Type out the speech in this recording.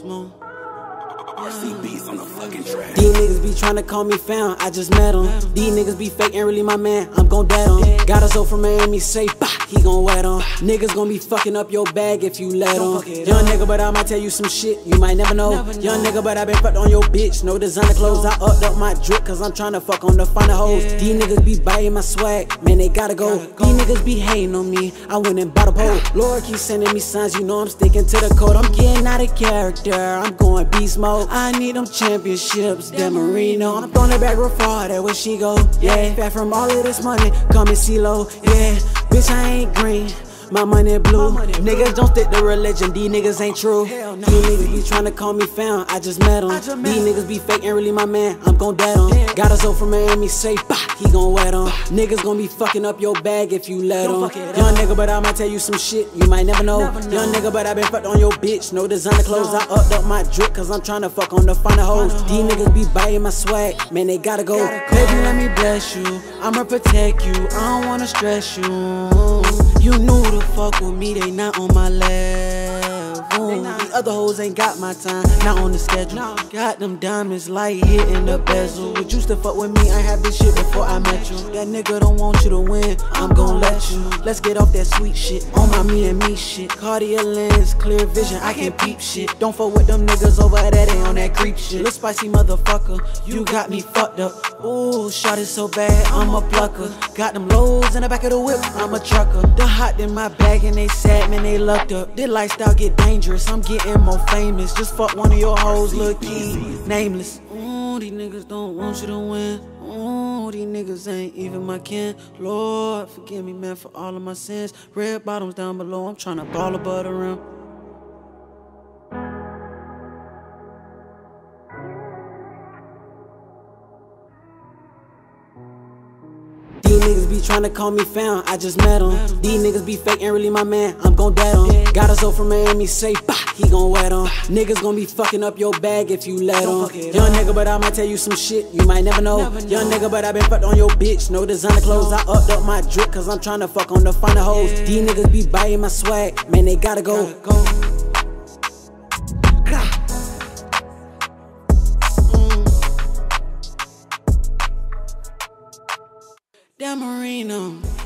Smooth. RCB's on the track. These niggas be tryna call me found, I just met him. These niggas be fake, ain't really my man, I'm gon' dead him. Got us from Miami, say bah, he gon' wet him. Niggas gon' be fucking up your bag if you let him. Young nigga, but I might tell you some shit you might never know. Young nigga, but I been fucked on your bitch, no designer clothes. I upped up my drip, cause I'm tryna fuck on the finer hoes. These niggas be buying my swag, man, they gotta go. These niggas be hating on me, I went and bought a pole. Lord keep sending me signs, you know I'm sticking to the code. I'm getting out of character, I'm going beast mode. I need them championships, Dan Marino. I'm throwing it back real far, that where she go. Yeah, back from all of this money, and see low. Yeah, bitch, I ain't green. My money blue. Niggas don't stick to religion, these niggas ain't true. These niggas be tryna call me found, I just met him. These niggas be fake, ain't really my man, I'm gon' dead him. Got us all from Miami, say bah, he gon' wet on. Niggas gon' be fucking up your bag if you let him. Young nigga, but I might tell you some shit you might never know. Young nigga, but I been fucked on your bitch, no designer clothes. I upped up my drip, cause I'm tryna fuck on the finer hoes. These niggas be buying my swag, man, they gotta go. Baby, let me bless you, I'ma protect you, I don't wanna stress you. You knew to fuck with me, they not on my level. The other hoes ain't got my time, not on the schedule. Got them diamonds light hitting the bezel. Would used to fuck with me, I had this shit before I met you. That nigga don't want you to win, I'm gon' let you. Let's get off that sweet shit, on my me and me shit. Cartier lens, clear vision, I can peep shit. Don't fuck with them niggas over there, they on that creep shit. Little spicy motherfucker, you got me fucked up. Ooh, shot it so bad, I'm a plucker. Got them lows in the back of the whip, I'm a trucker. The hot in my bag and they sad, man, they lucked up. This lifestyle get dangerous, I'm getting more famous. Just fuck one of your hoes, look key, nameless. Ooh, these niggas don't want you to win. Ooh, these niggas ain't even my kin. Lord, forgive me, man, for all of my sins. Red bottoms down below, I'm tryna ball a butter rim. These niggas be tryna call me found, I just met him. These niggas be fake, ain't really my man, I'm gon' dead him. Got us all from Miami, say bah, he gon' wet him. Niggas gon' be fucking up your bag if you let him. Young nigga, but I might tell you some shit you might never know. Young nigga, but I been fucked on your bitch, no designer clothes. I upped up my drip, cause I'm tryna fuck on the finer hoes. These niggas be buying my swag, man, they gotta go. Dan Marino.